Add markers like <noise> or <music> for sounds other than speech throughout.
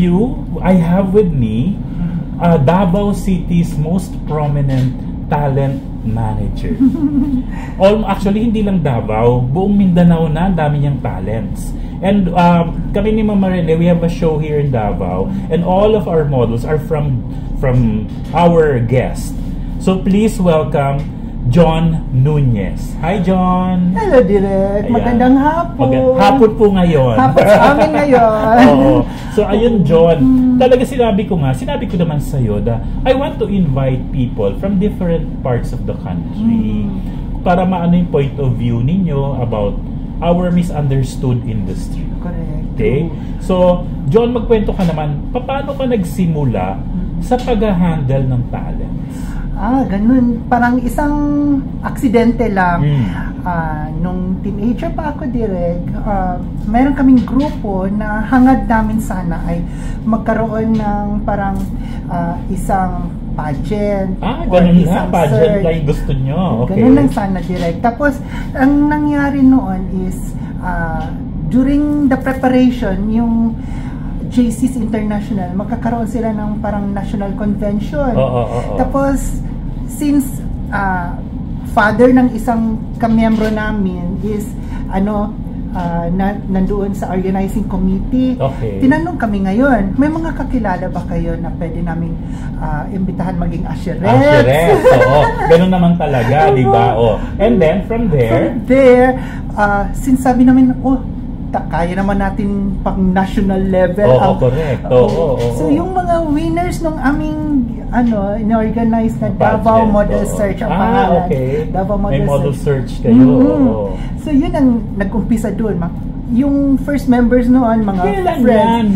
interview, I have with me uh, Davao City's most prominent talent manager. <laughs> All, actually, hindi lang Davao, buong Mindanao na, ang dami niyang talents. And um, kami ni Mama Rene, we have a show here in Davao, and all of our models are from from our guest. So please welcome John Nunez. Hi, John! Hello, Direk. Magandang hapon. Mag- hapon po ngayon. Hapon sa amin ngayon. <laughs> Oo. So, ayun, John. Talaga sinabi ko nga, sinabi ko naman sa'yo na I want to invite people from different parts of the country Mm. para maano yung point of view ninyo about our misunderstood industry. Correct. Okay? So, John, magkwento ka naman, paano ka nagsimula sa pag-handle ng talents? Ah, ganun. Parang isang aksidente lang. Mm. Ah, nung teenager pa ako, Direk, ah, meron kaming grupo na hangad namin sana ay magkaroon ng parang ah, isang pageant Ah, ganun isang na. Pageant yung gusto nyo. Okay. Ganun lang sana direct. Tapos, ang nangyari noon is, ah, during the preparation, yung JC's International, magkakaroon sila ng parang national convention. Oo, oo, oo. Tapos, since ah, father ng isang kamiyembro namin is, ano, ah, na, nandoon sa organizing committee. Okay. Tinanong kami ngayon, may mga kakilala ba kayo na pwede naming ah, imbitahan maging? Assurance. Oo. <laughs> Ganun naman talaga, di ba? Oh. And then, from there, From there, uh, since sabi namin, oh, ta- kaya naman natin pang national level. Oo, ang- correct. Oo. Oo, oo, so, oo. yung mga winners nung aming ano, in-organize na Davao Model oo. Search ang Ah, pangalan. okay. Davao May Model, model search kayo. Mhm. oo. So, yun ang nag-umpisa doon. Yung first members noon, mga Kailan friends. yan?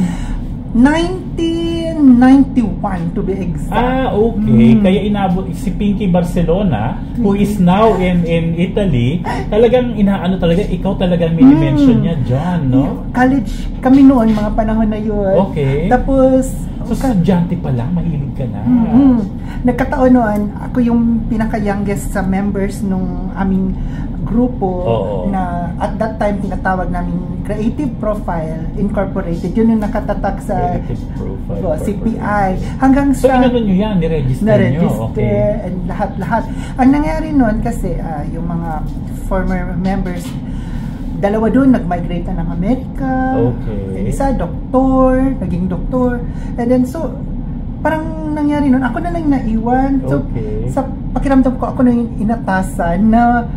1991 to be exact. Ah, okay. Mm. Kaya inabot si Pinky Barcelona, who is now in in Italy, talagang inaano talaga, ikaw talagang mini-mention Mm. niya, John, no? College kami noon, mga panahon na yun. Okay. Tapos, So, estudyante pa lang, mahilig ka na. Mm-hmm. Nagkataon noon, ako yung pinaka-youngest sa members nung aming grupo Oo. na at that time tinatawag namin Creative Profile Incorporated. Yun yung nakatatak sa Creative Profile oh, CPI. Hanggang So, sa inano nyo yan? Niregister nyo? na-register Okay. and lahat-lahat. Ang nangyari noon kasi ah, yung mga former members dalawa doon nag-migrate na ng Amerika. Okay. Isa doktor, naging doktor. And then so parang nangyari noon, ako na lang naiwan. So Okay. sa pakiramdam ko ako na yung inatasan na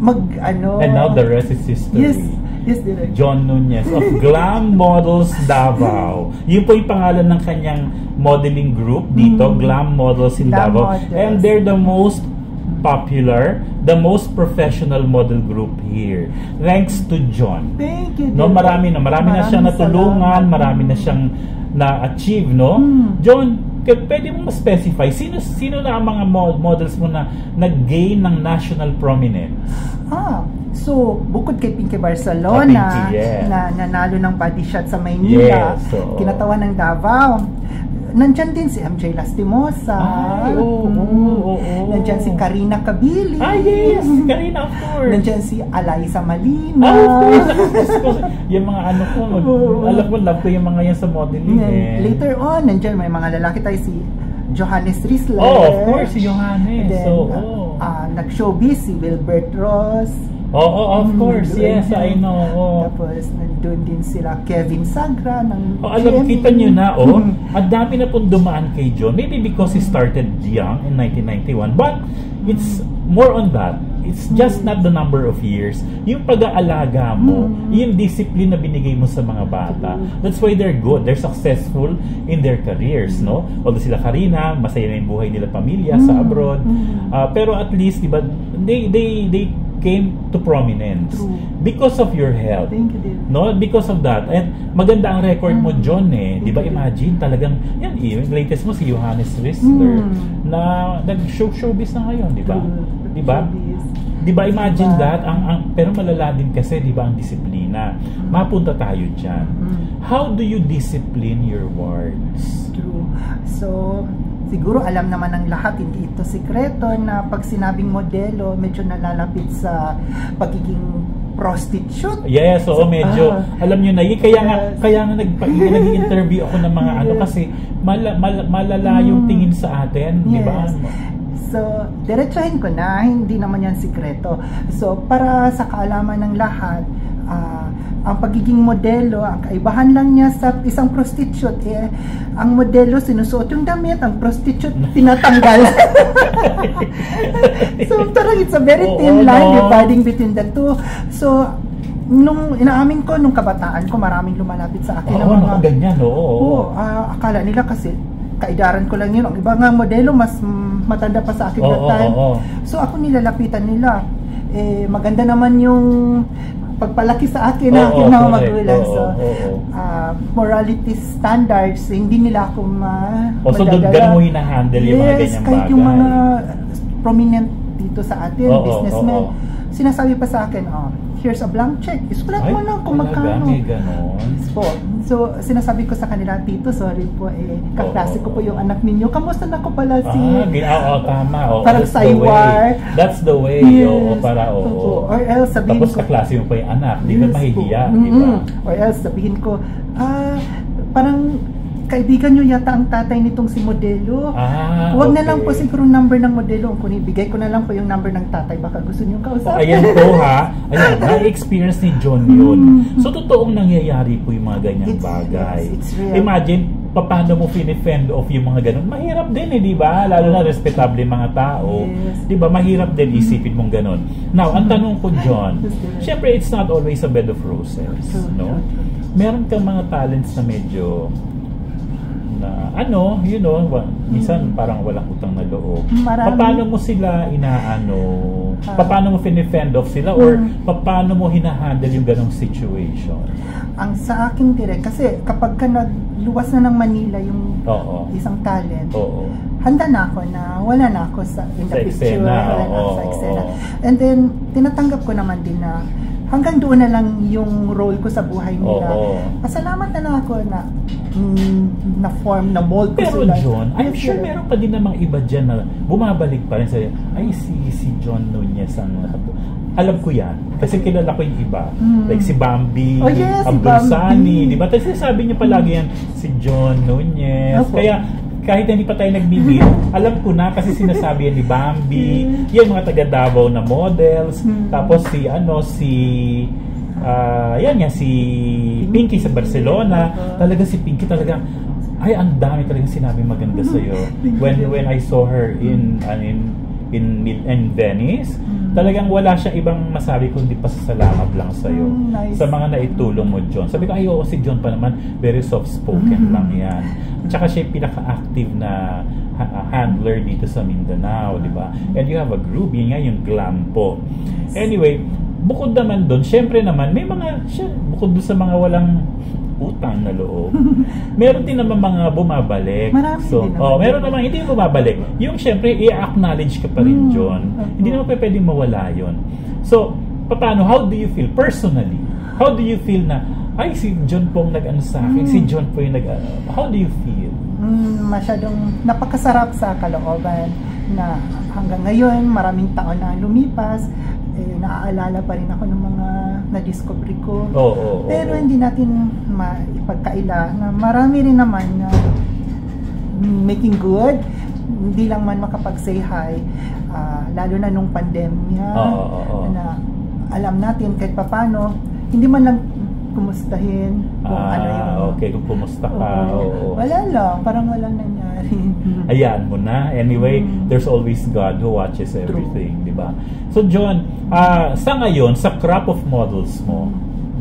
mag ano And now the rest is history. Yes. Yes, direct. John Nunez of <laughs> Glam Models Davao. Yun po yung pangalan ng kanyang modeling group dito, Mm. Glam Models in Glam Davao. Models. And they're the most popular, the most professional model group here. Thanks to John. Thank you. No, marami na, marami na siyang natulungan, salamat. marami na siyang na-achieve, no? Mm. John, pwede mo ma-specify, sino, sino na ang mga mo- models mo na nag-gain ng national prominence? Ah, so bukod kay Pinky Barcelona Ah, Pinky, yeah. na nanalo ng body shot sa Maynila, Yes, oo. kinatawan ng Davao. Nandyan din si MJ Lastimosa. Ay, oo, Mm. oo, oo. Nandyan si Karina Kabili. Ah, yes! Karina, of course! Nandyan si Alaysa Malina. Ah, of course! Course. Yung mga ano ko, Oo. alam mo, love ko yung mga yan sa modeling Then, eh. Later on, nandyan may mga lalaki tayo si Johannes Risler. Oh, of course, si Johannes. Then, Oo. ah, ah, nag-showbiz si Wilbert Ross. Oo, oh, of Mm, course, doon yes, I know. oo. Tapos, nandun din sila Kevin Sagra ng Oh, alam, GMA. kita nyo na, oh, Mm. ang dami na pong dumaan kay John. Maybe because he started young in 1991. But, it's more on that. It's just not the number of years. Yung pag-aalaga mo, Mm. yung discipline na binigay mo sa mga bata. That's why they're good. They're successful in their careers, no? Although sila Karina, masaya na yung buhay nila pamilya sa Mm. abroad. Mm. Ah, pero at least, di ba, they, they, they came to prominence True. because of your help. Thank you, Dave. No, because of that. And maganda ang record mo, Mm. John eh. 'Di ba? Imagine talagang yan, yung latest mo si Johannes Whistler Mm. na nag-show showbiz na ngayon, 'di ba? 'Di ba? 'Di ba? Imagine Diba? that ang, ang pero malala din kasi 'di ba ang disiplina. Mapunta tayo diyan. Mm. How do you discipline your words? True. So, siguro alam naman ng lahat, hindi ito sikreto na pag sinabing modelo, medyo nalalapit sa pagiging prostitute. Yes, oo, medyo. Ah. alam niyo na, y- kaya nga, Yes. kaya nga nag, <laughs> nag-interview ako ng mga ano Yes. kasi mala, mal- malala yung Mm. tingin sa atin, di ba? Yes. So, diretsahin ko na, hindi naman yan sikreto. So, para sa kaalaman ng lahat, ah, ang pagiging modelo, ang kaibahan lang niya sa isang prostitute, eh, ang modelo sinusuot yung damit, ang prostitute <laughs> tinatanggal. <laughs> so, parang it's a very Oo, thin line no? dividing between the two. So, nung inaamin ko, nung kabataan ko, maraming lumalapit sa akin. Oo, mga, ganyan, oo. oo. Ah, akala nila kasi kaidaran ko lang yun. Ang iba nga modelo, mas matanda pa sa akin Oo, that time. oo, oo. So ako nilalapitan nila. Eh, maganda naman yung pagpalaki sa akin ng Oo, aking mga correct. magulang. Oo, So, oo, oo. ah, morality standards, hindi nila ako ma O, so, doon ganun mo hinahandle yung mga yes, ganyang kahit bagay. yung mga prominent dito sa atin, Oo, businessmen, oo. sinasabi pa sa akin, oh, here's a blank check. Isulat mo lang kung magkano. may ganon. Po. So, sinasabi ko sa kanila, Tito, sorry po, eh, kaklase ko po yung anak ninyo. Kamusta na ko pala si... Ah, gin- oo, oo, tama. Oo, Parang way. saywar. That's the way. Yes. Oo, para, oo. Opo. Or else sabihin Tapos ko... kaklase mo pa yung anak, di ba Yes mahihiya, po. di ba? Mm-mm. Or else sabihin ko, ah, parang kaibigan nyo yata ang tatay nitong si modelo. Ah, Huwag na lang okay. po siguro number ng modelo. Kung ibigay ko na lang po yung number ng tatay, baka gusto nyo Oh, kausapin. ayan po ha. Ayan, <laughs> na-experience ni John yun. So, totoong nangyayari po yung mga ganyang It's- bagay. yes, it's real. Imagine, paano mo finifend off yung mga ganun. Mahirap din eh, di ba? Lalo na respetable mga tao. Yes. Di ba? Mahirap din isipin mong ganun. Now, ang tanong ko, John, Yes, yes. syempre, it's not always a bed of roses. No? Meron kang mga talents na medyo ano, you know, wa- minsan parang walang utang na loob. Marami. Paano mo sila inaano? Ah. paano mo finifend off sila or Mm. paano mo hinahandle yung ganong situation? Ang sa akin direct, kasi kapag ka nagluwas na ng Manila yung Oo. isang talent, Oo. handa na ako na wala na ako sa in the Sa picture, eksena, wala na ako sa eksena. And then tinatanggap ko naman din na hanggang doon na lang yung role ko sa buhay nila. Oo. Pasalamat na lang ako na mm, na form, na mold ko Pero sila. John, I'm sure sir. meron pa din namang iba dyan na bumabalik pa rin sa'yo. Ay, si, si John Nunez ang alam ko yan. Kasi kilala ko yung iba. Mm. Like si Bambi, Oh, yes, si Abdulsani, Bambi. di ba? Tapos sinasabi niya palagi yan, si John Nunez. Opo. Kaya kahit hindi pa tayo nag-meet, alam ko na kasi sinasabi yan ni Bambi. Yan mga taga Davao na models. Mm. Tapos si ano, si ah yan nga si Pinky sa Barcelona. Talaga si Pinky talaga ay ang dami talagang sinabi maganda sa iyo. <laughs> when when I saw her in uh, in in Mil- in Venice, Mm. talagang wala siya ibang masabi kundi pasasalamat lang sa iyo. Mm, nice. Sa mga naitulong mo, John. Sabi ko, ay oo, si John pa naman, very soft-spoken Mm-hmm. lang yan. Tsaka siya yung pinaka-active na ha- handler dito sa Mindanao, di ba? And you have a group, yun nga yung glam po. Anyway, bukod naman doon, syempre naman, may mga, syempre, bukod doon sa mga walang utang na loob, <laughs> meron din naman mga bumabalik. Marami so, din naman. Oh, meron naman hindi bumabalik. Yung syempre, i-acknowledge ka pa rin, Mm, John. opo. Hindi naman pa pwedeng mawala yon. So, paano, how do you feel personally? How do you feel na, ay, si John po ang nag-ano sa akin, Mm. si John po yung nag How do you feel? Mm, masyadong napakasarap sa kalooban na hanggang ngayon, maraming taon na lumipas, eh, naaalala pa rin ako ng mga na-discover ko. Oo, oo, oo. Pero hindi natin maipagkaila na marami rin naman na making good, hindi lang man makapag-say hi, ah, lalo na nung pandemya, Oo, oo, oo. na alam natin kahit papano, hindi man lang kumustahin kung ah, ano yung... okay, kung kumusta ka. Oo. Wala lang, parang walang nangyari. <laughs> Hayaan mo na. Anyway, Mm. there's always God who watches everything, di ba? So John, ah, sa ngayon, sa crop of models mo,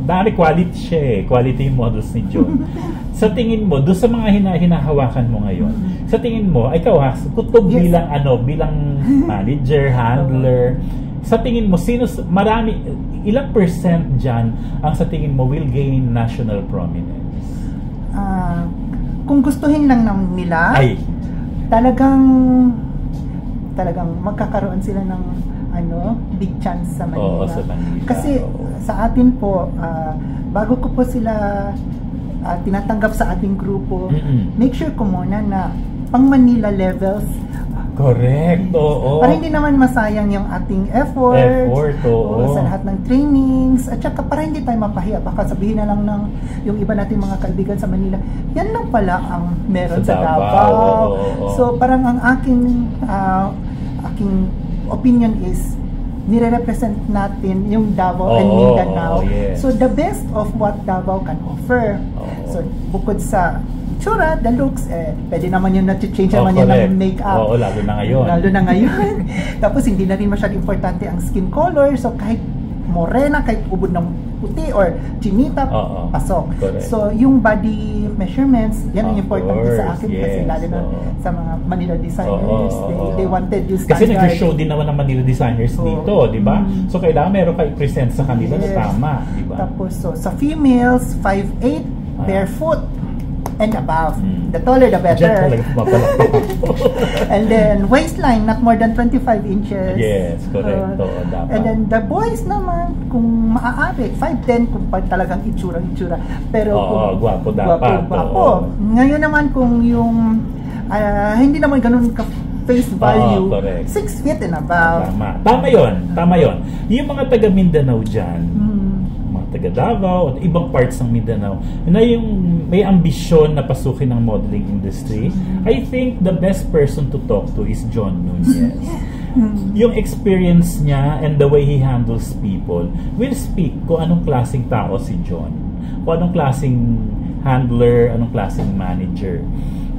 dami quality siya eh, quality yung models ni John. <laughs> sa tingin mo, doon sa mga hina hinahawakan mo ngayon, sa tingin mo, ikaw ha, kutob Yes. bilang ano, bilang <laughs> manager, handler, sa tingin mo, sino, marami, ilang percent dyan ang sa tingin mo will gain national prominence? Ah, kung gustuhin lang ng nila, Ay, talagang talagang magkakaroon sila ng ano, big chance sa Oo, Manila. sa Manila, Kasi oo. sa atin po, ah, bago ko po sila ah, tinatanggap sa ating grupo, Mm-mm. make sure ko muna na pang Manila levels Correct, oo. Para hindi naman masayang yung ating effort, Effort, oo. sa lahat ng trainings, at saka para hindi tayo mapahiya, baka sabihin na lang ng yung iba nating mga kaibigan sa Manila, yan lang pala ang meron Sa sa, Davao, Davao. oo, oo. So parang ang aking ah, aking opinion is nire-represent natin yung Davao and Oo, Mindanao. oo, yes. So the best of what Davao can offer. Oo. So bukod sa tsura, the looks, eh, pwede naman yun na-change Oh, naman yun correct. ng make-up. Oo, lalo na ngayon. Lalo na ngayon. <laughs> Tapos hindi na rin masyadong importante ang skin color. So kahit morena, kahit ubod ng puti or chinita, Oo. pasok. Correct. So yung body measurements, yan ang importante sa course, akin kasi yes. lalo na Oo. sa mga Manila designers. Oo, they, oo. they wanted yung Kasi standard. nag-show din naman ng Manila designers Oo. dito, di ba? Mm. So kailangan meron ka i-present sa kanila na Yes. tama, di ba? Tapos so, sa females, 5'8", Ah. barefoot, and above. Mm. The taller, the better. <laughs> And then waistline not more than 25 inches. Yes, correct. Uh, Oo, dapat. and then the boys naman kung maaari 5'10 kung pa talagang itsura itsura. Pero Oo, kung gwapo dapat, gwapo. oo. Ngayon naman kung yung ah, hindi naman ganun ka face value, Oo, correct. 6 feet and above. Tama. Tama yon, tama yon. Yung mga taga Mindanao dyan, Mm. Taga Davao at ibang parts ng Mindanao na yung may ambisyon na pasukin ng modeling industry, I think the best person to talk to is John Nunez. <laughs> yung experience niya and the way he handles people will speak kung anong klaseng tao si John. Kung anong klaseng handler, anong klaseng manager.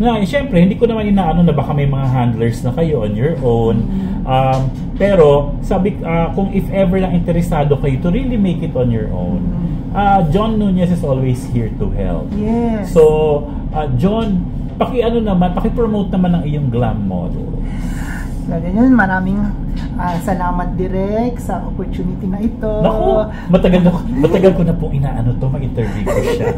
Na, eh, syempre, hindi ko naman inaano na baka may mga handlers na kayo on your own. Um, pero, sabi, ah, kung if ever lang interesado kayo to really make it on your own, ah, John Nunez is always here to help. Yes. So, ah, John, paki-ano naman, paki-promote naman ng iyong glam model. So, ganyan, maraming ah, salamat direct sa opportunity na ito. Naku, matagal, na, matagal ko na pong inaano to, ma-interview ko siya.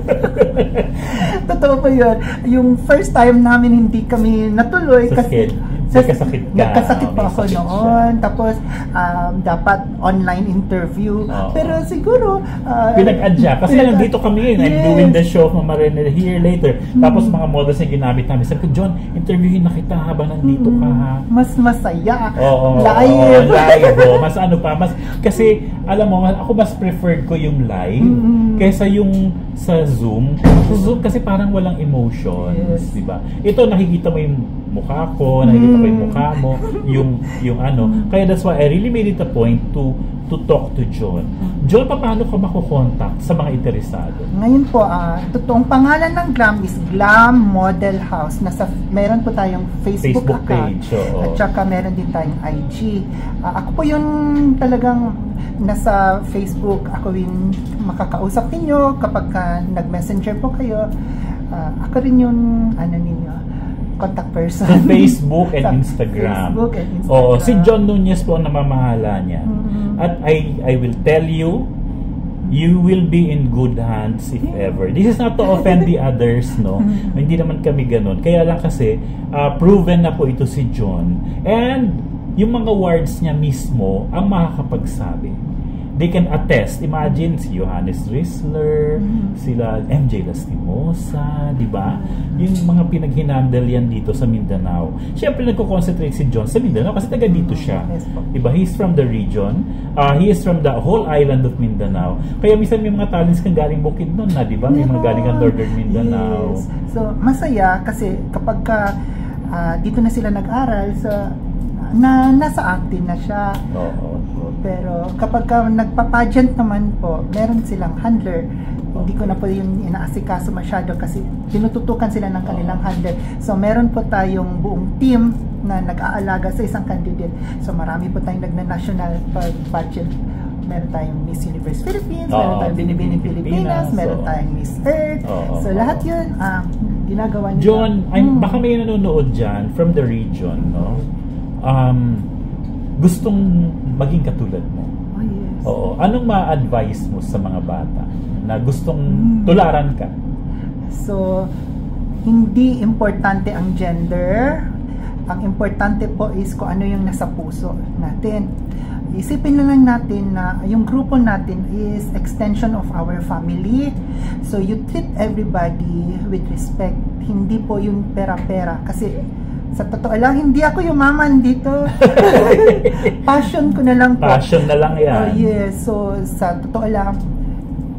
<laughs> Totoo po yun. Yung first time namin hindi kami natuloy Sa kasi sked- nagkasakit ka. Nagkasakit pa ako siya. noon. Tapos um, dapat online interview. Oo. Pero siguro uh, Pinag-adya. Kasi pinag- nandito kami ngayon. I'm Yes. doing the show Mama Rene here later. Tapos mga models na ginamit namin. Sabi ko, John, interviewin na kita habang nandito ka ha. Mas masaya. Oo, live. oo, live. Mas ano pa, mas kasi alam mo, ako mas preferred ko yung live Mm. kaysa yung sa Zoom. Sa Zoom kasi parang walang emotions, Yes. 'di ba? Ito nakikita mo yung mukha ko, nakikita ko yung mukha mo, yung yung ano. Kaya that's why I really made it a point to to talk to John. John, paano ka makukontak sa mga interesado? Ngayon po, ah, totoong pangalan ng Glam is Glam Model House. Nasa, meron po tayong Facebook, Facebook account. page. At saka meron din tayong IG. Ah, ako po yung talagang nasa Facebook. Ako yung makakausap ninyo kapag ka nag-messenger po kayo. Ah, ako rin yung ano ninyo, contact person. Sa Facebook and <laughs> Sa Instagram. Facebook and Instagram. Oo, si John Nunez po ang namamahala niya. Mhm. At I I will tell you you will be in good hands if ever. This is not to offend the others, no? <laughs> Mhm. Hindi naman kami ganun. Kaya lang kasi ah, proven na po ito si John. And yung mga words niya mismo ang makakapagsabi. They can attest. Imagine si Johannes Risler, Mhm. sila MJ Lastimosa, di ba? Yung mga pinaghinandle yan dito sa Mindanao. Siyempre nagko-concentrate si John sa Mindanao kasi taga dito siya. Yes po. Diba? He's from the region. Uh, he is from the whole island of Mindanao. Kaya minsan may mga talents kang galing Bukidnon na, di ba? May mga galing kang Northern Mindanao. Yes. So, masaya kasi kapag ka, ah, dito na sila nag-aral, so, na nasa acting na siya. Oo. Pero kapag ka nagpa-pageant naman po, meron silang handler. Hindi ko na po yung inaasikaso masyado kasi tinututukan sila ng kanilang handler. So meron po tayong buong team na nag-aalaga sa isang candidate. So marami po tayong nagna-national pag pageant. Meron tayong Miss Universe Philippines, meron Oo, tayong Binibining Pilipinas, Pilipinas, meron tayong Miss Earth. Oo, so oo, lahat yun, ah, ginagawa nila. John, I'm, Hmm. baka may nanonood dyan from the region, no? Um, gustong maging katulad mo. Oh, yes. Oo. Anong ma-advise mo sa mga bata na gustong Hmm. tularan ka? So, hindi importante ang gender. Ang importante po is kung ano yung nasa puso natin. Isipin na lang natin na yung grupo natin is extension of our family. So, you treat everybody with respect. Hindi po yung pera-pera. Kasi, sa totoo lang, hindi ako yumaman dito. <laughs> Passion ko na lang po. Passion na lang yan. Oh, yes. So, sa totoo lang,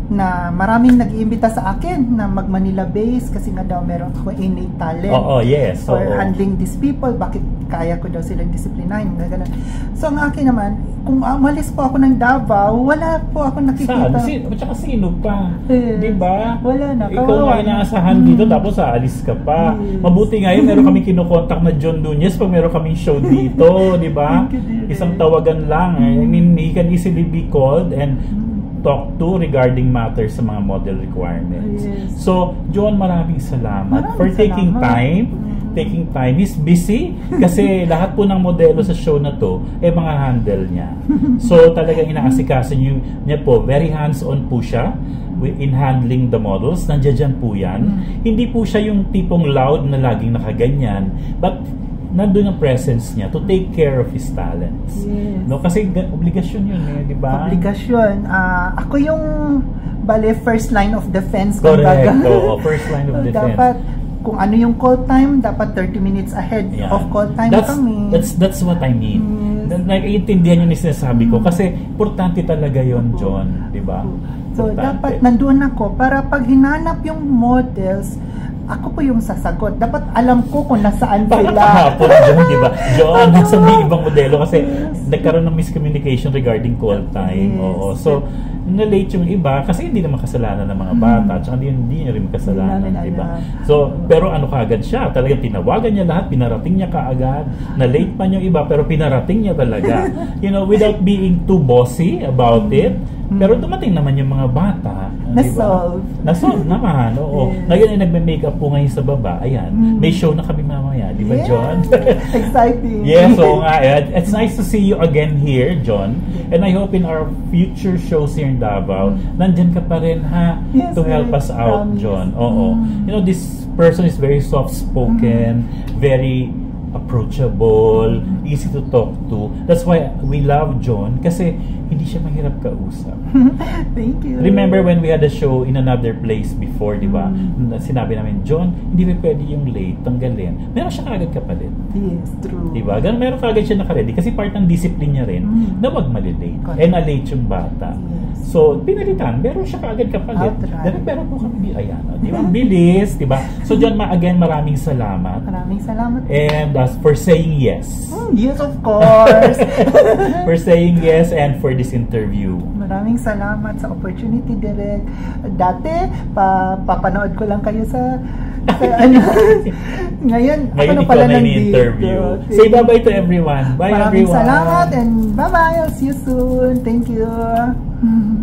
na maraming nag-iimbita sa akin na mag-Manila base kasi nga daw meron ako innate talent Oo, yes. for oo. handling these people. Bakit kaya ko daw silang disiplinahin? na ganun. So, ang akin naman, kung umalis po ako ng Davao, wala po ako Saan? nakikita. Sino? Tsaka sino pa? Yes. Di ba? Wala na, Ikaw nga na. inaasahan Mm. dito tapos aalis ka pa. Yes. Mabuti nga yun, meron kami kinukontak na John Nunez pag meron kaming show dito, di ba? Isang tawagan lang. I mean, he can easily be called and talk to regarding matters sa mga model requirements. Yes. So, John, maraming salamat Maraming for taking salamat. time taking time. He's busy <laughs> kasi lahat po ng modelo sa show na to eh mga handle niya. So <laughs> talagang inaasikaso niyo niya po. Very hands-on po siya in handling the models. Nandiyan dyan po yan. Mm. Hindi po siya yung tipong loud na laging nakaganyan. But nandun ang presence niya to take care of his talents. Yes. No, kasi ga- obligasyon yun eh, di ba? Obligasyon. Ah, ako yung bale first line of defense Correct. kumbaga. <laughs> Oo, first line of defense. Dapat kung ano yung call time, dapat 30 minutes ahead Yan. of call time that's, kami. That's that's what I mean. Yes. Na- Naiintindihan yun yung sinasabi ko Mm. kasi importante talaga yon John, di ba? So, Importante. dapat nandun ako para pag hinanap yung models, ako po yung sasagot. Dapat alam ko kung nasaan Parang sila. kahapon, John, di ba? John, Oo. nasa may ibang modelo kasi Yes. nagkaroon ng miscommunication regarding call time. Yes. Oo. So, na-late yung iba kasi hindi naman kasalanan ng mga bata tsaka hindi, hindi niya rin kasalanan, di ba? alam. So, pero ano kaagad siya? Talagang tinawagan niya lahat, pinarating niya kaagad. Na-late pa yung iba pero pinarating niya talaga. <laughs> you know, without being too bossy about it. Pero dumating naman yung mga bata. di ba? Na-solve. Na-solve naman, <laughs> oo. Yes. Ngayon ay nagme-makeup po ngayon sa baba. Ayan, Mm. may show na kami mamaya, di ba, Yeah. John? <laughs> Exciting. yes, so nga. <laughs> It's nice to see you again here, John. And I hope in our future shows here in Davao, nandyan ka pa rin, ha? Yes, to help us yes, out, promise. John. Oo. Mm. You know, this person is very soft-spoken, very approachable, easy to talk to. That's why we love John kasi hindi siya mahirap kausap. <laughs> Thank you. Remember when we had a show in another place before, di ba? Mm. Na Sinabi namin, John, hindi ba pwede yung late, tanggalin. Meron siya kagad kapalit. Yes, true. Di ba? Ganun, meron kagad siya nakaredy kasi part ng discipline niya rin Mm. na wag malilate. Correct. Eh, na-late yung bata. Yes. So, pinalitan. Meron siya kaagad kapalit. Dahil meron po kami, di- ayan, di ba? Bilis, di ba? So, John, ma again, maraming salamat. Maraming salamat. And uh, for saying yes. Mm, yes, of course. <laughs> for saying yes and for this interview. Maraming salamat sa opportunity, Direk. Dati, pa, papanood ko lang kayo sa, sa <laughs> ano. Ngayon, ako na pala nandito. ini-interview. Thank Say bye-bye to everyone. Bye, Maraming everyone. salamat and bye-bye. I'll see you soon. Thank you. <laughs>